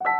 you.